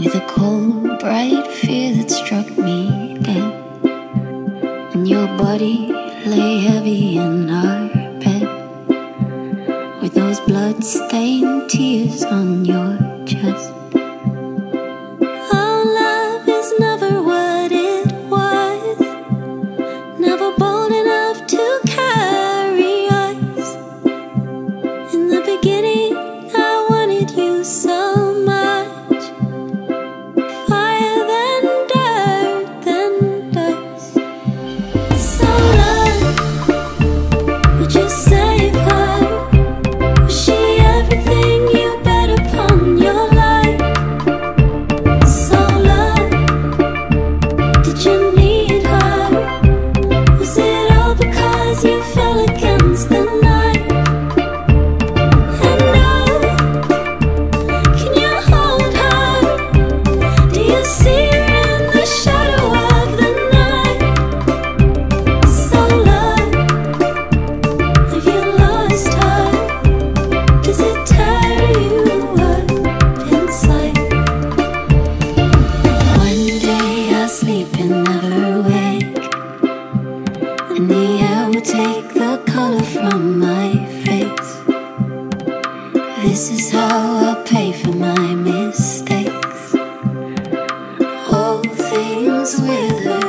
with a cold, bright fear that struck me dead. And your body lay heavy in our bed with those blood-stained tears on your This is how I pay for my mistakes. All things with